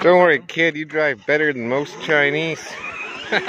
Don't worry, kid, you drive better than most Chinese.